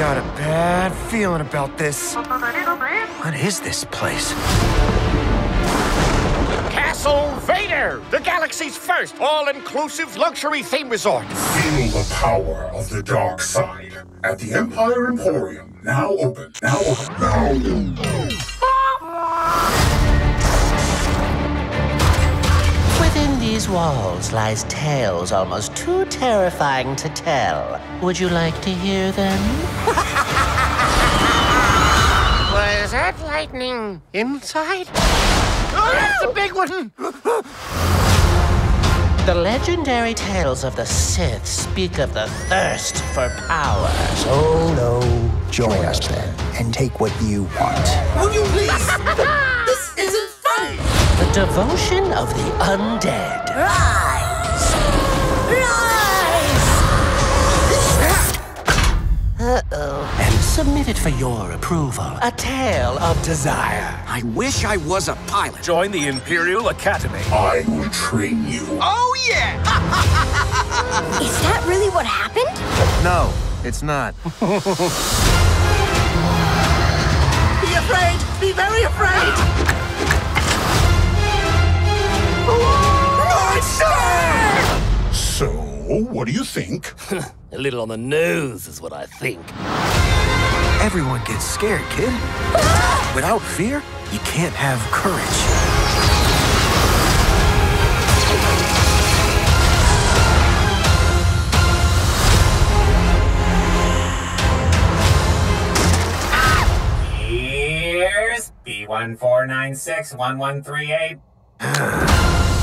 got a bad feeling about this. What is this place? Castle Vader, the galaxy's first all-inclusive luxury theme resort. Feel the power of the dark side at the Empire Emporium. Now open. Now open. Now open. These walls lies tales almost too terrifying to tell. Would you like to hear them? Was that lightning inside? Oh, that's a big one! The legendary tales of the Sith speak of the thirst for power. Oh no. Join us then and take what you want. Will you please? Devotion of the undead. Rise! Uh-oh. And submitted for your approval. A tale of desire. I wish I was a pilot. Join the Imperial Academy. I will train you. Oh, yeah! Is that really what happened? No, it's not. Be afraid! Be very afraid! Oh, what do you think? A little on the nose is what I think. Everyone gets scared, kid. Without fear, you can't have courage. Here's B14961138.